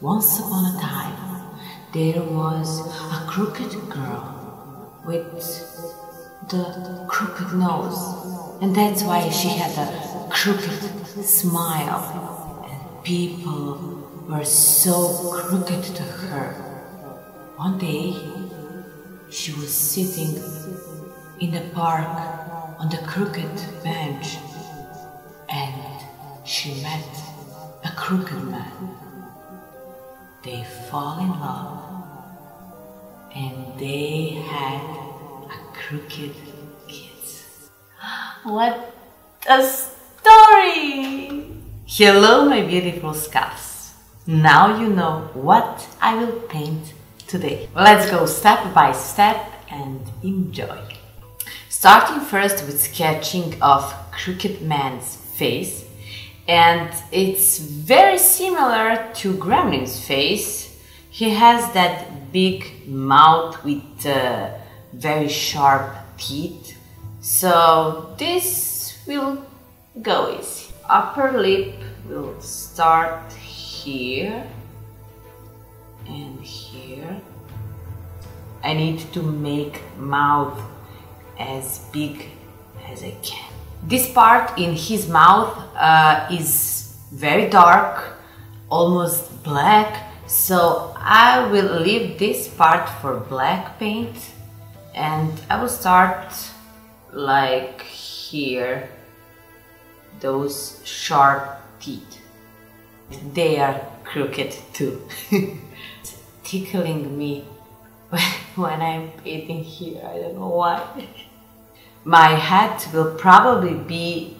Once upon a time, there was a crooked girl with the crooked nose, and that's why she had a crooked smile, and people were so crooked to her. One day, she was sitting in the park on the crooked bench, and she met a crooked man. They fall in love, and they had a crooked kiss. What a story! Hello, my beautiful skulls. Now you know what I will paint today. Let's go step by step and enjoy. Starting first with sketching of Crooked Man's face, and it's very similar to Gremlin's face. He has that big mouth with uh, very sharp teeth, so this will go easy. Upper lip will start here and here. I need to make mouth as big as I can. This part in his mouth uh, is very dark, almost black, so I will leave this part for black paint and I will start like here, those sharp teeth. They are crooked too. It's tickling me when I'm painting here, I don't know why. My hat will probably be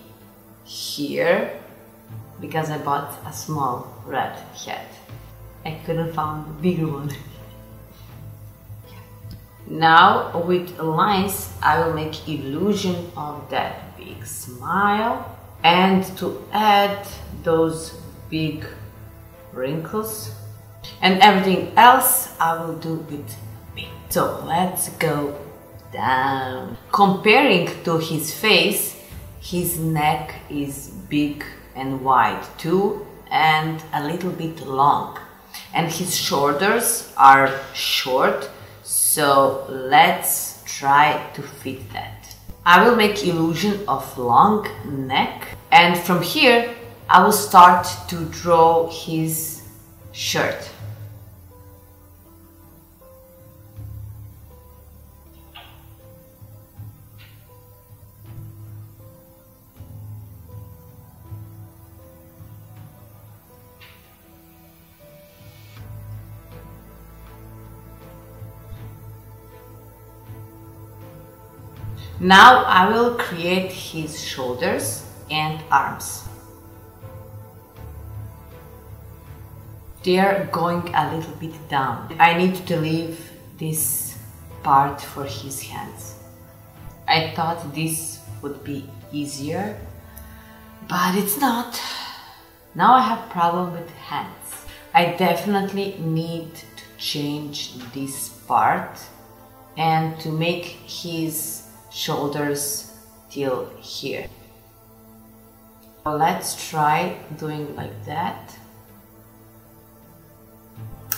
here because I bought a small red hat. I couldn't find a bigger one. Now with lines I will make illusion of that big smile and to add those big wrinkles and everything else I will do with paint. So let's go down. Comparing to his face, his neck is big and wide too and a little bit long and his shoulders are short so let's try to fit that. I will make illusion of long neck and from here I will start to draw his shirt. Now I will create his shoulders and arms. They are going a little bit down. I need to leave this part for his hands. I thought this would be easier, but it's not. Now I have problem with hands. I definitely need to change this part and to make his shoulders till here. Let's try doing like that.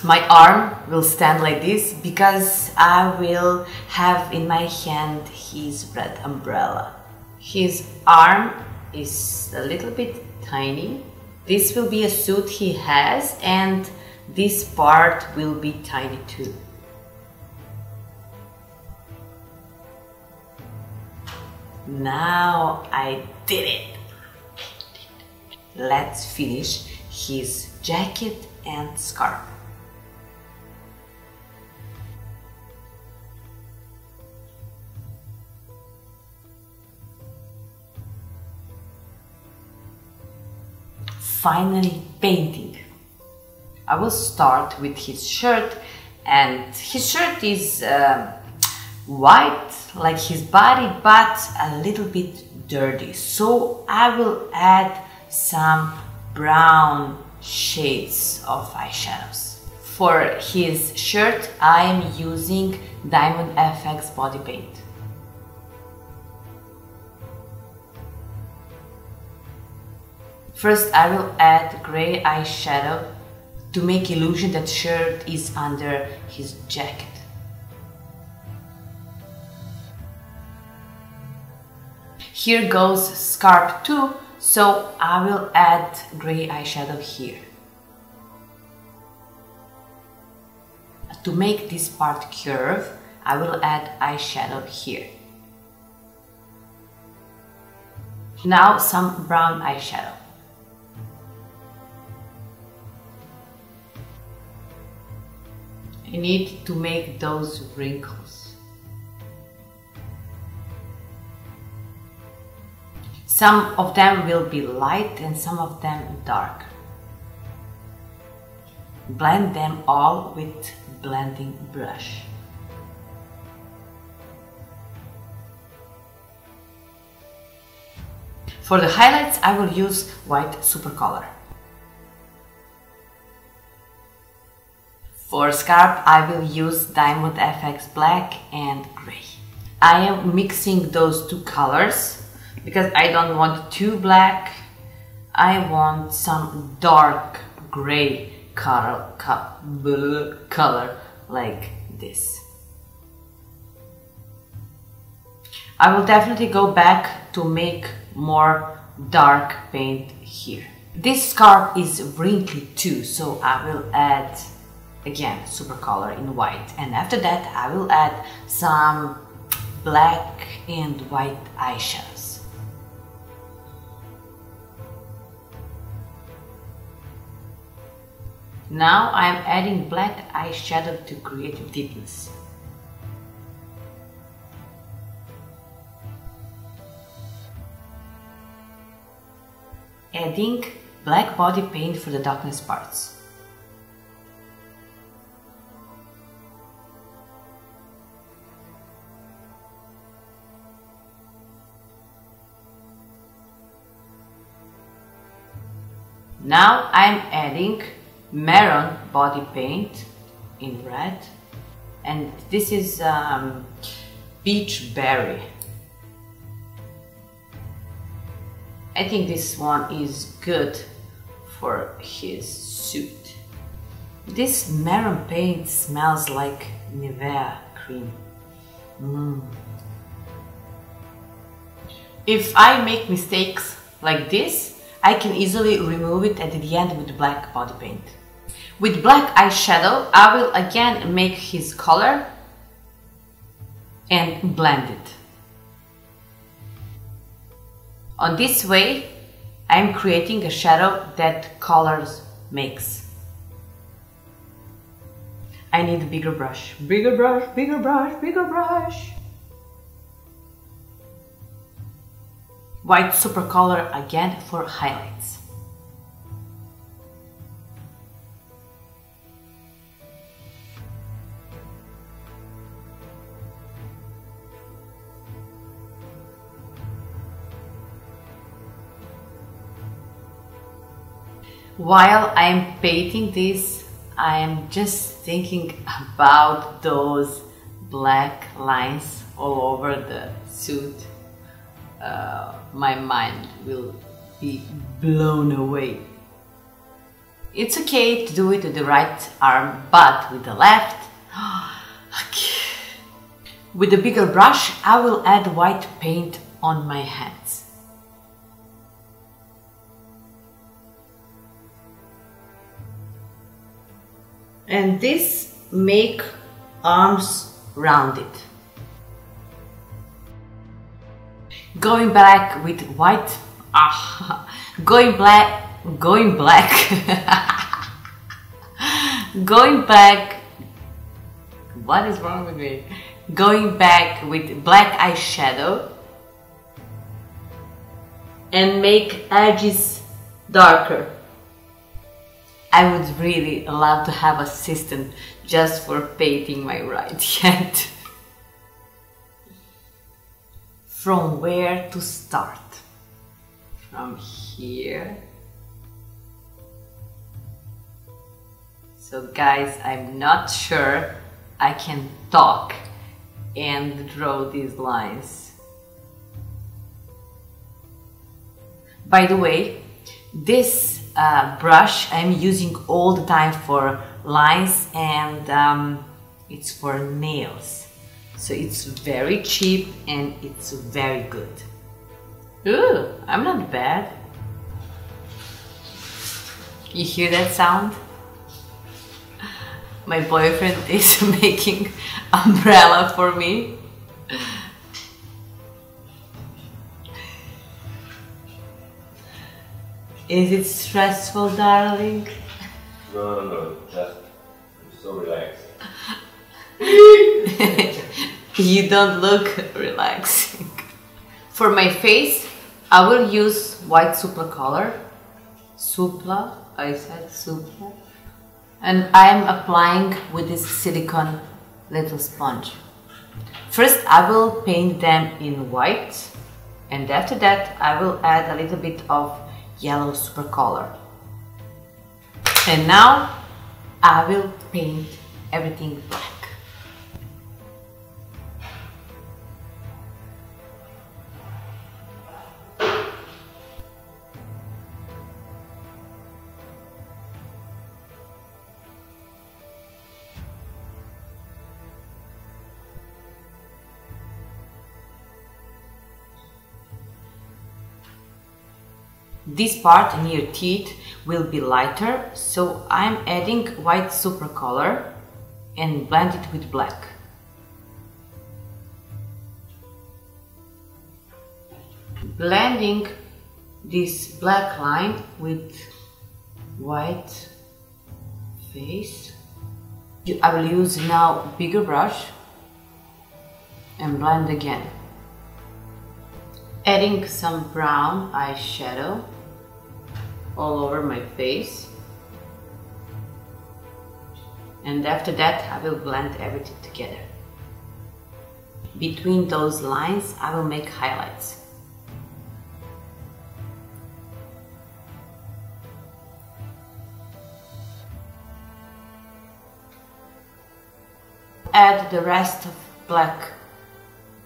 My arm will stand like this because I will have in my hand his red umbrella. His arm is a little bit tiny. This will be a suit he has and this part will be tiny too. Now I did it! Let's finish his jacket and scarf. Finally painting. I will start with his shirt and his shirt is uh, white like his body but a little bit dirty. So I will add some brown shades of eyeshadows. For his shirt I am using Diamond FX body paint. First I will add gray eyeshadow to make illusion that shirt is under his jacket. Here goes scarf 2, so I will add gray eyeshadow here. To make this part curve, I will add eyeshadow here. Now some brown eyeshadow. I need to make those wrinkles. Some of them will be light and some of them dark. Blend them all with blending brush. For the highlights I will use white super color. For scarf I will use Diamond FX black and gray. I am mixing those two colors because I don't want too black. I want some dark gray color, color like this. I will definitely go back to make more dark paint here. This scarf is wrinkly too, so I will add again super color in white and after that I will add some black and white eyeshadows now I'm adding black eyeshadow to create deepness. Adding black body paint for the darkness parts. Now I'm adding maroon body paint in red and this is um, peach berry. I think this one is good for his suit. This maroon paint smells like Nivea cream. Mm. If I make mistakes like this, I can easily remove it at the end with black body paint. With black eyeshadow, I will again make his color and blend it. On this way, I'm creating a shadow that colors makes. I need a bigger brush. Bigger brush, bigger brush, bigger brush. white super color again for highlights. While I'm painting this, I'm just thinking about those black lines all over the suit uh, my mind will be blown away. It's okay to do it with the right arm, but with the left, okay. With a bigger brush, I will add white paint on my hands. And this make arms rounded. going black with white? Ah, going black going black. Going back. What is wrong with me? Going back with black eyeshadow. And make edges darker I would really love to have a system just for painting my right hand from where to start. From here. So guys, I'm not sure I can talk and draw these lines. By the way, this uh, brush I'm using all the time for lines and um, it's for nails. So it's very cheap and it's very good. Ooh, I'm not bad. You hear that sound? My boyfriend is making umbrella for me. Is it stressful, darling? No, no, no, just I'm so relaxed. you don't look relaxing. For my face, I will use white Supla color. Supla, I said Supla. And I'm applying with this silicone little sponge. First, I will paint them in white. And after that, I will add a little bit of yellow super color. And now I will paint everything black. This part near teeth will be lighter, so I'm adding white super color and blend it with black. Blending this black line with white face. I will use now bigger brush and blend again. Adding some brown eyeshadow all over my face. And after that, I will blend everything together. Between those lines, I will make highlights. Add the rest of black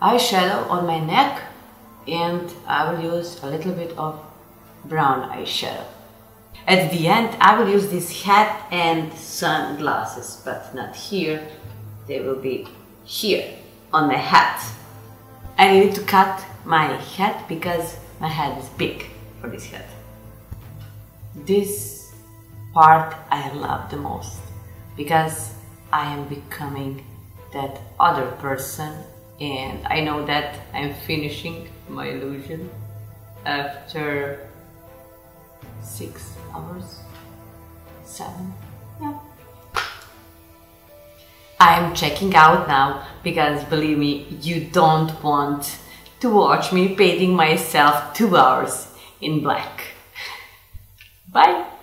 eyeshadow on my neck and I will use a little bit of brown eyeshadow. At the end, I will use this hat and sunglasses, but not here. They will be here on the hat. I need to cut my hat because my head is big for this hat. This part I love the most because I am becoming that other person and I know that I'm finishing my illusion after six hours, seven, yeah. I'm checking out now because believe me, you don't want to watch me painting myself two hours in black. Bye!